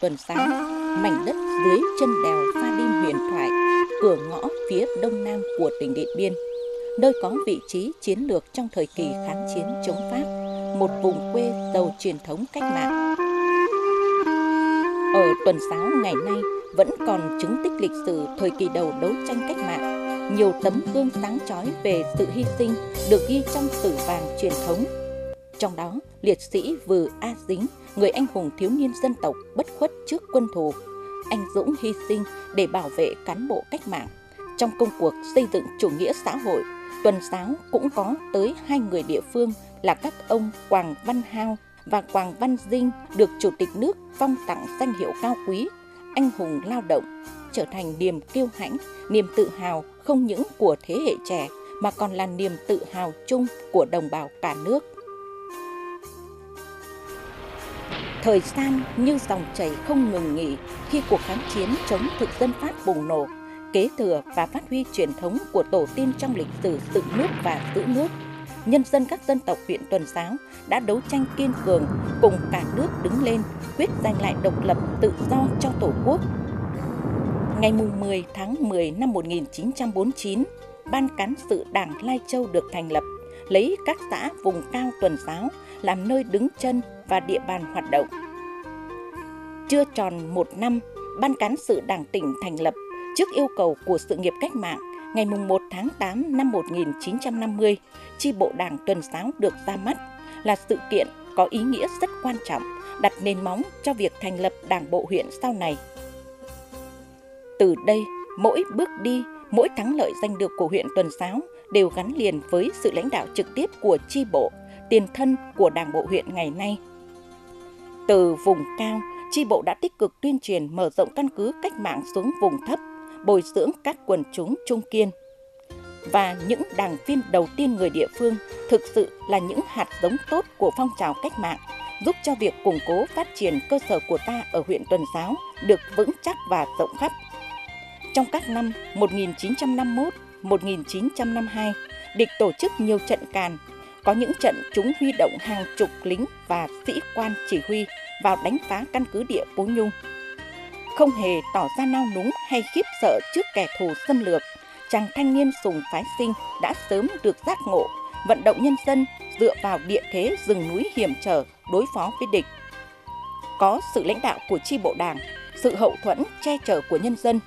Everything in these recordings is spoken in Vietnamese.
Tuần Giáo, mảnh đất dưới chân đèo Pha Đin huyền thoại, cửa ngõ phía đông nam của tỉnh Điện Biên, nơi có vị trí chiến lược trong thời kỳ kháng chiến chống Pháp, một vùng quê giàu truyền thống cách mạng. Ở Tuần Giáo ngày nay vẫn còn chứng tích lịch sử thời kỳ đầu đấu tranh cách mạng, nhiều tấm gương sáng chói về sự hy sinh được ghi trong sử vàng truyền thống. Trong đó, liệt sĩ Vừa A Dính, người anh hùng thiếu niên dân tộc bất khuất trước quân thù, anh dũng hy sinh để bảo vệ cán bộ cách mạng. Trong công cuộc xây dựng chủ nghĩa xã hội, tuần giáo cũng có tới hai người địa phương là các ông Quảng Văn Hao và Quảng Văn Dinh được Chủ tịch nước phong tặng danh hiệu cao quý, anh hùng lao động, trở thành niềm kiêu hãnh, niềm tự hào không những của thế hệ trẻ mà còn là niềm tự hào chung của đồng bào cả nước. Thời gian như dòng chảy không ngừng nghỉ khi cuộc kháng chiến chống thực dân Pháp bùng nổ, kế thừa và phát huy truyền thống của tổ tiên trong lịch sử dựng nước và giữ nước. Nhân dân các dân tộc huyện Tuần Giáo đã đấu tranh kiên cường cùng cả nước đứng lên quyết giành lại độc lập tự do cho Tổ quốc. Ngày 10 tháng 10 năm 1949, Ban Cán sự Đảng Lai Châu được thành lập, lấy các xã vùng cao Tuần Giáo làm nơi đứng chân và địa bàn hoạt động. Chưa tròn một năm, Ban Cán sự Đảng tỉnh thành lập trước yêu cầu của sự nghiệp cách mạng ngày 1 tháng 8 năm 1950, chi bộ đảng Tuần Giáo được ra mắt là sự kiện có ý nghĩa rất quan trọng, đặt nền móng cho việc thành lập đảng bộ huyện sau này. Từ đây, mỗi bước đi, mỗi thắng lợi giành được của huyện Tuần Giáo đều gắn liền với sự lãnh đạo trực tiếp của chi bộ, tiền thân của đảng bộ huyện ngày nay. Từ vùng cao, chi bộ đã tích cực tuyên truyền mở rộng căn cứ cách mạng xuống vùng thấp, bồi dưỡng các quần chúng trung kiên. Và những đảng viên đầu tiên người địa phương thực sự là những hạt giống tốt của phong trào cách mạng, giúp cho việc củng cố phát triển cơ sở của ta ở huyện Tuần Giáo được vững chắc và rộng khắp. Trong các năm 1951, 1952, địch tổ chức nhiều trận càn, có những trận chúng huy động hàng chục lính và sĩ quan chỉ huy vào đánh phá căn cứ địa Pú Nhung. Không hề tỏ ra nao núng hay khiếp sợ trước kẻ thù xâm lược, chàng thanh niên sùng phái sinh đã sớm được giác ngộ, vận động nhân dân dựa vào địa thế rừng núi hiểm trở đối phó với địch. Có sự lãnh đạo của chi bộ đảng, sự hậu thuẫn che chở của nhân dân,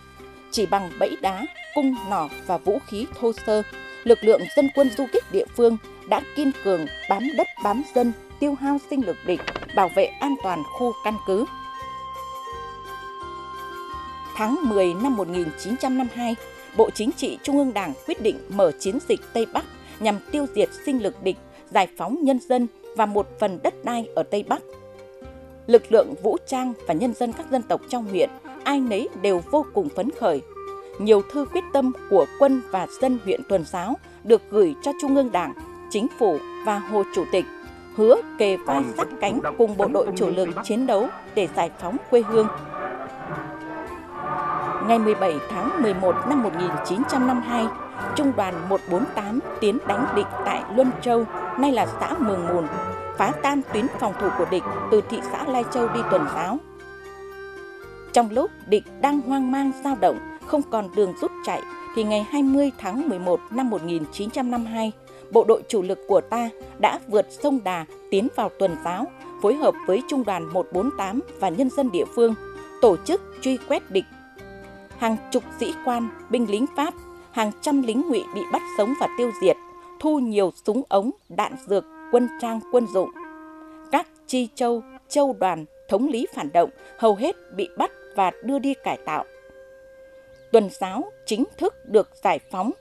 chỉ bằng bẫy đá, cung nỏ và vũ khí thô sơ, lực lượng dân quân du kích địa phương đã kiên cường bám đất bám dân, tiêu hao sinh lực địch, bảo vệ an toàn khu căn cứ. Tháng 10 năm 1952, Bộ Chính trị Trung ương Đảng quyết định mở chiến dịch Tây Bắc nhằm tiêu diệt sinh lực địch, giải phóng nhân dân và một phần đất đai ở Tây Bắc. Lực lượng vũ trang và nhân dân các dân tộc trong huyện ai nấy đều vô cùng phấn khởi. Nhiều thư quyết tâm của quân và dân huyện Tuần Giáo được gửi cho Trung ương Đảng, Chính phủ và Hồ Chủ tịch, hứa kề vai sát cánh cùng bộ đội chủ lực chiến đấu để giải phóng quê hương. Ngày 17 tháng 11 năm 1952, Trung đoàn 148 tiến đánh địch tại Luân Châu, nay là xã Mường Mùn, phá tan tuyến phòng thủ của địch từ thị xã Lai Châu đi tuần giáo. Trong lúc địch đang hoang mang dao động, không còn đường rút chạy, thì ngày 20 tháng 11 năm 1952, bộ đội chủ lực của ta đã vượt sông Đà tiến vào tuần giáo, phối hợp với Trung đoàn 148 và nhân dân địa phương, tổ chức truy quét địch. Hàng chục sĩ quan, binh lính Pháp, hàng trăm lính ngụy bị bắt sống và tiêu diệt, thu nhiều súng ống, đạn dược, quân trang, quân dụng. Các chi châu, châu đoàn, thống lý phản động hầu hết bị bắt và đưa đi cải tạo. Tuần giáo chính thức được giải phóng.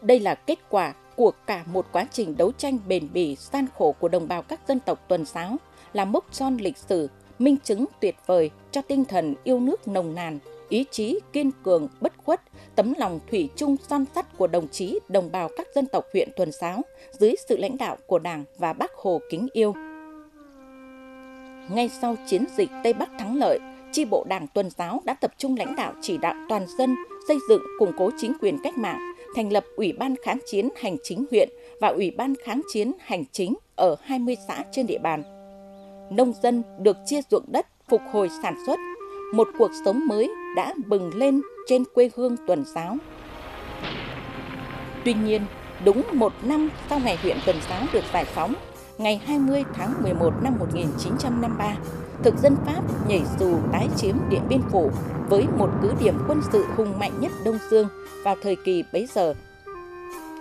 Đây là kết quả của cả một quá trình đấu tranh bền bỉ gian khổ của đồng bào các dân tộc tuần giáo, là mốc son lịch sử, minh chứng tuyệt vời cho tinh thần yêu nước nồng nàn, ý chí kiên cường bất khuất, tấm lòng thủy chung son sắt của đồng chí đồng bào các dân tộc huyện Tuần Giáo dưới sự lãnh đạo của Đảng và Bác Hồ kính yêu. Ngay sau chiến dịch Tây Bắc thắng lợi, chi bộ Đảng Tuần Giáo đã tập trung lãnh đạo chỉ đạo toàn dân xây dựng củng cố chính quyền cách mạng, thành lập Ủy ban kháng chiến hành chính huyện và Ủy ban kháng chiến hành chính ở 20 xã trên địa bàn. Nông dân được chia ruộng đất phục hồi sản xuất, một cuộc sống mới đã bừng lên trên quê hương tuần giáo. Tuy nhiên, đúng một năm sau ngày huyện Tuần Giáo được giải phóng, ngày 20 tháng 11 năm 1953, thực dân Pháp nhảy dù tái chiếm Điện Biên Phủ với một cứ điểm quân sự hùng mạnh nhất Đông Dương vào thời kỳ bấy giờ.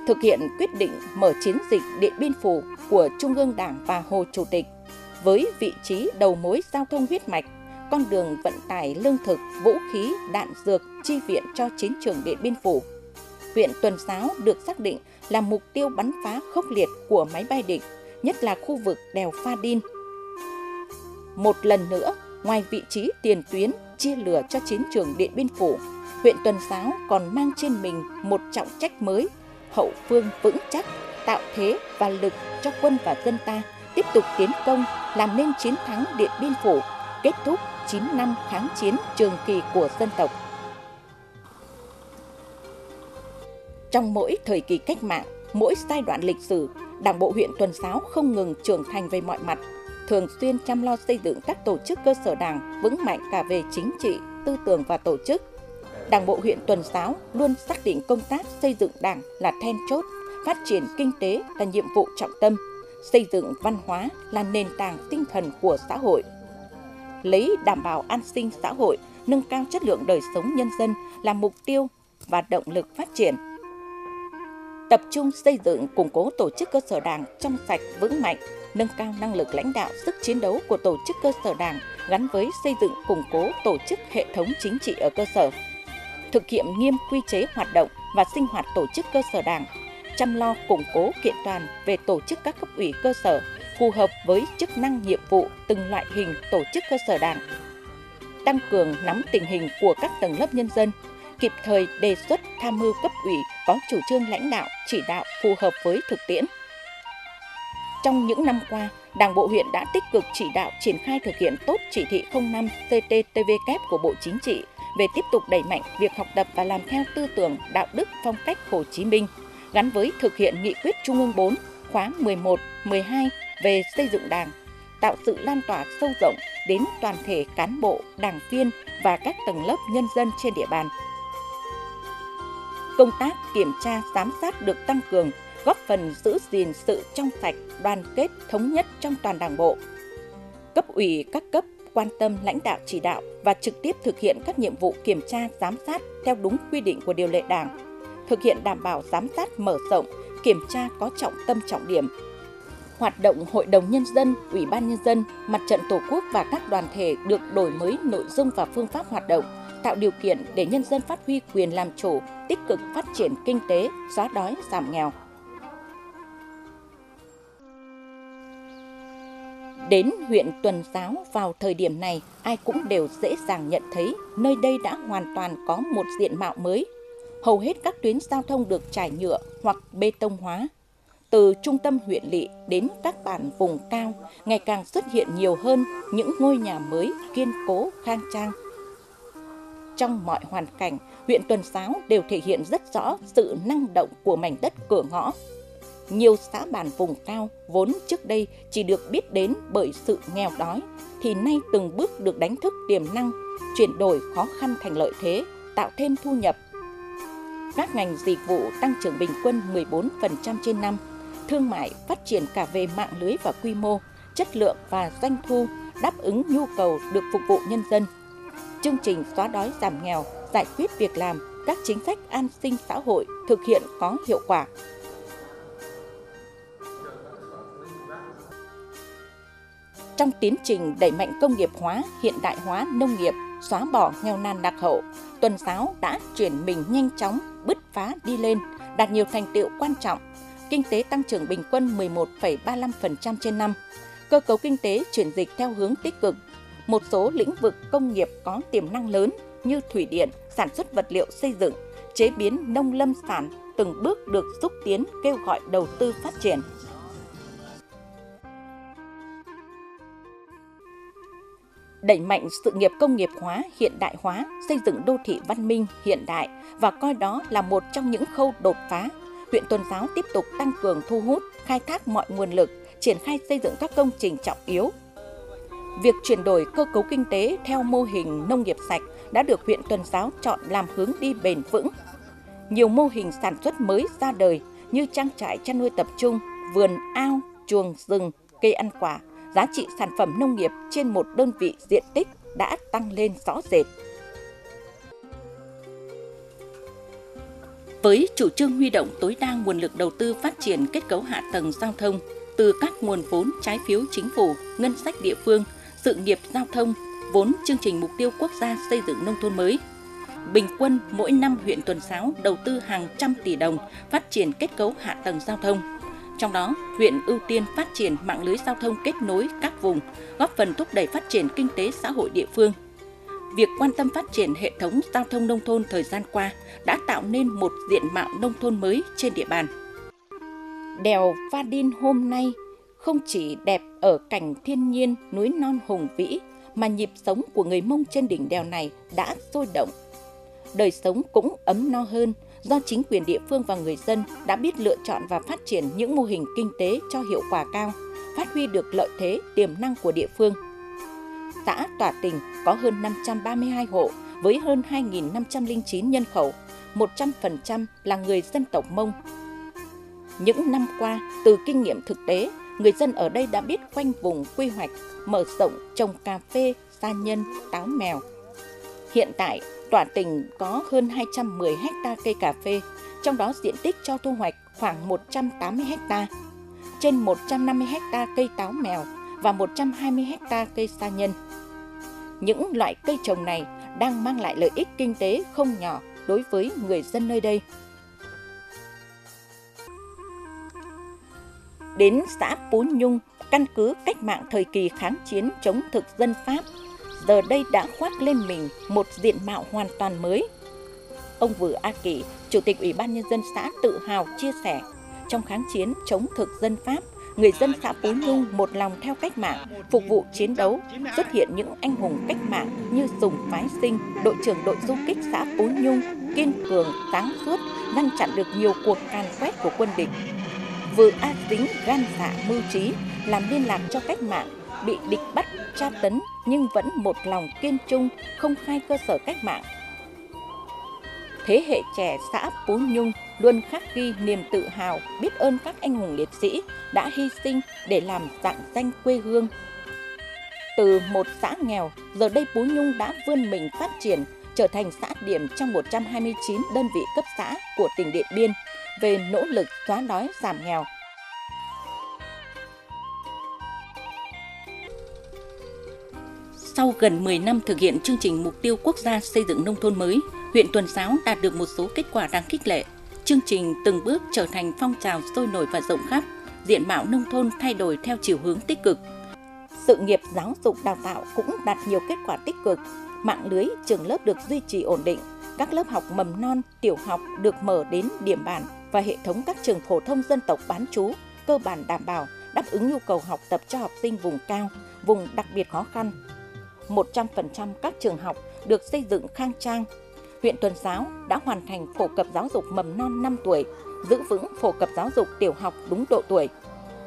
Thực hiện quyết định mở chiến dịch Điện Biên Phủ của Trung ương Đảng và Hồ Chủ tịch với vị trí đầu mối giao thông huyết mạch, con đường vận tải lương thực, vũ khí, đạn dược, chi viện cho chiến trường Điện Biên Phủ. Huyện Tuần Giáo được xác định là mục tiêu bắn phá khốc liệt của máy bay địch, nhất là khu vực đèo Pha Đin. Một lần nữa, ngoài vị trí tiền tuyến chia lửa cho chiến trường Điện Biên Phủ, huyện Tuần Giáo còn mang trên mình một trọng trách mới, hậu phương vững chắc, tạo thế và lực cho quân và dân ta tiếp tục tiến công làm nên chiến thắng Điện Biên Phủ, kết thúc 9 năm kháng chiến trường kỳ của dân tộc. Trong mỗi thời kỳ cách mạng, mỗi giai đoạn lịch sử, Đảng bộ huyện Tuần Giáo không ngừng trưởng thành về mọi mặt, thường xuyên chăm lo xây dựng các tổ chức cơ sở đảng vững mạnh cả về chính trị, tư tưởng và tổ chức. Đảng bộ huyện Tuần Giáo luôn xác định công tác xây dựng đảng là then chốt, phát triển kinh tế là nhiệm vụ trọng tâm, xây dựng văn hóa là nền tảng tinh thần của xã hội. Lấy đảm bảo an sinh xã hội, nâng cao chất lượng đời sống nhân dân là mục tiêu và động lực phát triển – tập trung xây dựng củng cố tổ chức cơ sở đảng trong sạch vững mạnh, nâng cao năng lực lãnh đạo sức chiến đấu của tổ chức cơ sở đảng gắn với xây dựng củng cố tổ chức hệ thống chính trị ở cơ sở. Thực hiện nghiêm quy chế hoạt động và sinh hoạt tổ chức cơ sở đảng, chăm lo củng cố kiện toàn về tổ chức các cấp ủy cơ sở phù hợp với chức năng nhiệm vụ từng loại hình tổ chức cơ sở đảng. Tăng cường nắm tình hình của các tầng lớp nhân dân, kịp thời đề xuất tham mưu cấp ủy có chủ trương lãnh đạo, chỉ đạo phù hợp với thực tiễn. Trong những năm qua, Đảng bộ huyện đã tích cực chỉ đạo triển khai thực hiện tốt chỉ thị 05 CTTVK của Bộ Chính trị về tiếp tục đẩy mạnh việc học tập và làm theo tư tưởng đạo đức phong cách Hồ Chí Minh, gắn với thực hiện nghị quyết Trung ương 4 khóa 11, 12 về xây dựng Đảng, tạo sự lan tỏa sâu rộng đến toàn thể cán bộ, đảng viên và các tầng lớp nhân dân trên địa bàn công tác kiểm tra giám sát được tăng cường, góp phần giữ gìn sự trong sạch, đoàn kết, thống nhất trong toàn Đảng bộ. Cấp ủy các cấp quan tâm lãnh đạo chỉ đạo và trực tiếp thực hiện các nhiệm vụ kiểm tra giám sát theo đúng quy định của điều lệ Đảng, thực hiện đảm bảo giám sát mở rộng, kiểm tra có trọng tâm trọng điểm. Hoạt động Hội đồng Nhân dân, Ủy ban Nhân dân, Mặt trận Tổ quốc và các đoàn thể được đổi mới nội dung và phương pháp hoạt động, tạo điều kiện để nhân dân phát huy quyền làm chủ, tích cực phát triển kinh tế, xóa đói, giảm nghèo. Đến huyện Tuần Giáo vào thời điểm này, ai cũng đều dễ dàng nhận thấy nơi đây đã hoàn toàn có một diện mạo mới. Hầu hết các tuyến giao thông được trải nhựa hoặc bê tông hóa. Từ trung tâm huyện lỵ đến các bản vùng cao, ngày càng xuất hiện nhiều hơn những ngôi nhà mới kiên cố khang trang trong mọi hoàn cảnh, huyện Tuần Giáo đều thể hiện rất rõ sự năng động của mảnh đất cửa ngõ. Nhiều xã bản vùng cao vốn trước đây chỉ được biết đến bởi sự nghèo đói, thì nay từng bước được đánh thức tiềm năng, chuyển đổi khó khăn thành lợi thế, tạo thêm thu nhập. Các ngành dịch vụ tăng trưởng bình quân 14% trên năm, thương mại phát triển cả về mạng lưới và quy mô, chất lượng và doanh thu đáp ứng nhu cầu được phục vụ nhân dân – chương trình xóa đói giảm nghèo, giải quyết việc làm, các chính sách an sinh xã hội thực hiện có hiệu quả. Trong tiến trình đẩy mạnh công nghiệp hóa, hiện đại hóa nông nghiệp, xóa bỏ nghèo nàn đặc hậu, Tuần Giáo đã chuyển mình nhanh chóng, bứt phá đi lên, đạt nhiều thành tựu quan trọng. Kinh tế tăng trưởng bình quân 11,35% trên năm. Cơ cấu kinh tế chuyển dịch theo hướng tích cực, một số lĩnh vực công nghiệp có tiềm năng lớn như thủy điện, sản xuất vật liệu xây dựng, chế biến nông lâm sản từng bước được xúc tiến kêu gọi đầu tư phát triển. Đẩy mạnh sự nghiệp công nghiệp hóa, hiện đại hóa, xây dựng đô thị văn minh hiện đại và coi đó là một trong những khâu đột phá, huyện Tuần Giáo tiếp tục tăng cường thu hút, khai thác mọi nguồn lực, triển khai xây dựng các công trình trọng yếu việc chuyển đổi cơ cấu kinh tế theo mô hình nông nghiệp sạch đã được huyện Tuần Giáo chọn làm hướng đi bền vững. Nhiều mô hình sản xuất mới ra đời như trang trại chăn nuôi tập trung, vườn ao, chuồng rừng, cây ăn quả, giá trị sản phẩm nông nghiệp trên một đơn vị diện tích đã tăng lên rõ rệt. Với chủ trương huy động tối đa nguồn lực đầu tư phát triển kết cấu hạ tầng giao thông từ các nguồn vốn trái phiếu chính phủ, ngân sách địa phương, sự nghiệp giao thông, vốn chương trình mục tiêu quốc gia xây dựng nông thôn mới. Bình quân mỗi năm huyện Tuần Giáo đầu tư hàng trăm tỷ đồng phát triển kết cấu hạ tầng giao thông. Trong đó, huyện ưu tiên phát triển mạng lưới giao thông kết nối các vùng, góp phần thúc đẩy phát triển kinh tế xã hội địa phương – việc quan tâm phát triển hệ thống giao thông nông thôn thời gian qua đã tạo nên một diện mạo nông thôn mới trên địa bàn. Đèo pha Đin hôm nay không chỉ đẹp ở cảnh thiên nhiên núi non hùng vĩ mà nhịp sống của người Mông trên đỉnh đèo này đã sôi động. Đời sống cũng ấm no hơn do chính quyền địa phương và người dân đã biết lựa chọn và phát triển những mô hình kinh tế cho hiệu quả cao, phát huy được lợi thế tiềm năng của địa phương – xã Tỏa Tình có hơn 532 hộ với hơn 2.509 nhân khẩu, 100% là người dân tộc Mông. Những năm qua, từ kinh nghiệm thực tế, người dân ở đây đã biết khoanh vùng quy hoạch, mở rộng trồng cà phê, sa nhân, táo mèo. Hiện tại, Tỏa tỉnh có hơn 210 hecta cây cà phê, trong đó diện tích cho thu hoạch khoảng 180 hecta, trên 150 hecta cây táo mèo và 120 hecta cây sa nhân. Những loại cây trồng này đang mang lại lợi ích kinh tế không nhỏ đối với người dân nơi đây. Đến xã Pú Nhung, căn cứ cách mạng thời kỳ kháng chiến chống thực dân Pháp, giờ đây đã khoác lên mình một diện mạo hoàn toàn mới. Ông Vừa A Kỷ, Chủ tịch Ủy ban Nhân dân xã tự hào chia sẻ, trong kháng chiến chống thực dân Pháp, người dân xã Phú Nhung một lòng theo cách mạng, phục vụ chiến đấu, xuất hiện những anh hùng cách mạng như Sùng Phái Sinh, đội trưởng đội du kích xã Phú Nhung, kiên cường, sáng suốt, ngăn chặn được nhiều cuộc càn quét của quân địch. Vừa A Dính gan dạ mưu trí, làm liên lạc cho cách mạng, bị địch bắt, tra tấn nhưng vẫn một lòng kiên trung, không khai cơ sở cách mạng. Thế hệ trẻ xã Pú Nhung luôn khắc ghi niềm tự hào biết ơn các anh hùng liệt sĩ đã hy sinh để làm dạng danh quê hương. Từ một xã nghèo, giờ đây Pú Nhung đã vươn mình phát triển, trở thành xã điểm trong 129 đơn vị cấp xã của tỉnh Điện Biên về nỗ lực xóa đói giảm nghèo. Sau gần 10 năm thực hiện chương trình mục tiêu quốc gia xây dựng nông thôn mới, huyện Tuần Giáo đạt được một số kết quả đáng khích lệ Chương trình từng bước trở thành phong trào sôi nổi và rộng khắp, diện mạo nông thôn thay đổi theo chiều hướng tích cực. Sự nghiệp giáo dục đào tạo cũng đạt nhiều kết quả tích cực, mạng lưới trường lớp được duy trì ổn định, các lớp học mầm non, tiểu học được mở đến điểm bản và hệ thống các trường phổ thông dân tộc bán trú cơ bản đảm bảo đáp ứng nhu cầu học tập cho học sinh vùng cao, vùng đặc biệt khó khăn. 100% các trường học được xây dựng khang trang, huyện Tuần Giáo đã hoàn thành phổ cập giáo dục mầm non 5 tuổi, giữ vững phổ cập giáo dục tiểu học đúng độ tuổi.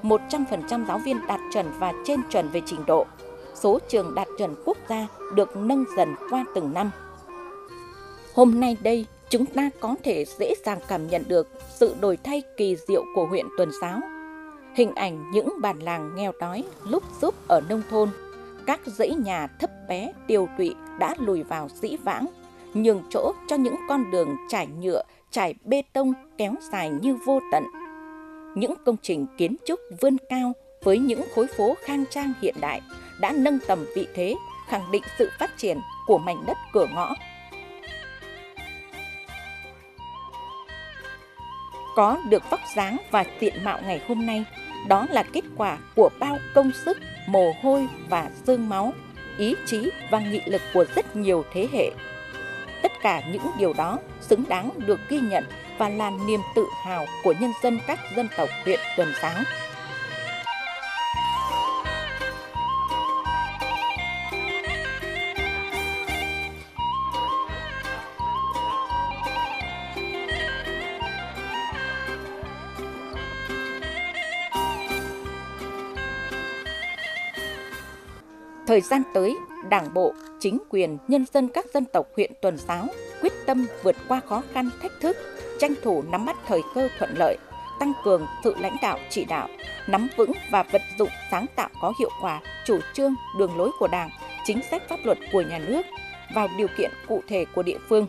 100% giáo viên đạt chuẩn và trên chuẩn về trình độ. Số trường đạt chuẩn quốc gia được nâng dần qua từng năm. Hôm nay đây, chúng ta có thể dễ dàng cảm nhận được sự đổi thay kỳ diệu của huyện Tuần Giáo. Hình ảnh những bản làng nghèo đói lúc giúp ở nông thôn, các dãy nhà thấp bé tiêu tụy đã lùi vào dĩ vãng nhường chỗ cho những con đường trải nhựa, trải bê tông kéo dài như vô tận. Những công trình kiến trúc vươn cao với những khối phố khang trang hiện đại đã nâng tầm vị thế, khẳng định sự phát triển của mảnh đất cửa ngõ. Có được vóc dáng và diện mạo ngày hôm nay, đó là kết quả của bao công sức, mồ hôi và xương máu, ý chí và nghị lực của rất nhiều thế hệ Tất cả những điều đó xứng đáng được ghi nhận và là niềm tự hào của nhân dân các dân tộc huyện Tuần Giáo. Thời gian tới, Đảng bộ, chính quyền, nhân dân các dân tộc huyện Tuần Giáo quyết tâm vượt qua khó khăn thách thức, tranh thủ nắm bắt thời cơ thuận lợi, tăng cường sự lãnh đạo chỉ đạo, nắm vững và vận dụng sáng tạo có hiệu quả chủ trương, đường lối của Đảng, chính sách pháp luật của nhà nước vào điều kiện cụ thể của địa phương.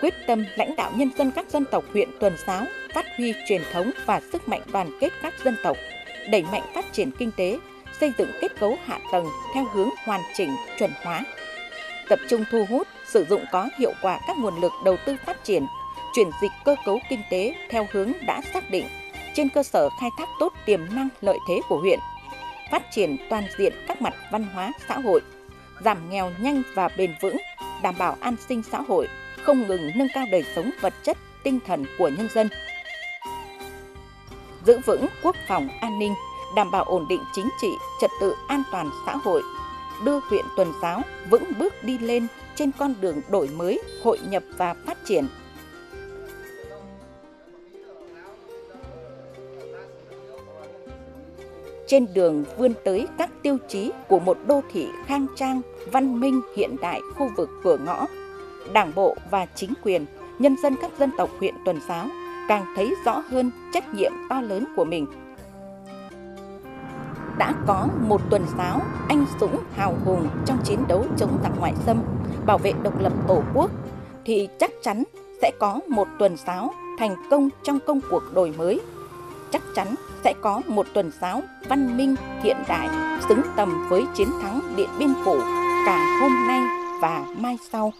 Quyết tâm lãnh đạo nhân dân các dân tộc huyện Tuần Giáo phát huy truyền thống và sức mạnh đoàn kết các dân tộc, đẩy mạnh phát triển kinh tế, xây dựng kết cấu hạ tầng theo hướng hoàn chỉnh, chuẩn hóa. Tập trung thu hút, sử dụng có hiệu quả các nguồn lực đầu tư phát triển, chuyển dịch cơ cấu kinh tế theo hướng đã xác định trên cơ sở khai thác tốt tiềm năng lợi thế của huyện, phát triển toàn diện các mặt văn hóa xã hội, giảm nghèo nhanh và bền vững, đảm bảo an sinh xã hội, không ngừng nâng cao đời sống vật chất, tinh thần của nhân dân. Giữ vững quốc phòng an ninh, đảm bảo ổn định chính trị, trật tự an toàn xã hội, đưa huyện Tuần Giáo vững bước đi lên trên con đường đổi mới, hội nhập và phát triển – trên đường vươn tới các tiêu chí của một đô thị khang trang, văn minh hiện đại khu vực cửa ngõ. Đảng bộ và chính quyền, nhân dân các dân tộc huyện Tuần Giáo càng thấy rõ hơn trách nhiệm to lớn của mình. Đã có một tuần giáo anh dũng hào hùng trong chiến đấu chống giặc ngoại xâm, bảo vệ độc lập tổ quốc, thì chắc chắn sẽ có một tuần giáo thành công trong công cuộc đổi mới. Chắc chắn sẽ có một tuần giáo văn minh hiện đại xứng tầm với chiến thắng Điện Biên Phủ cả hôm nay và mai sau.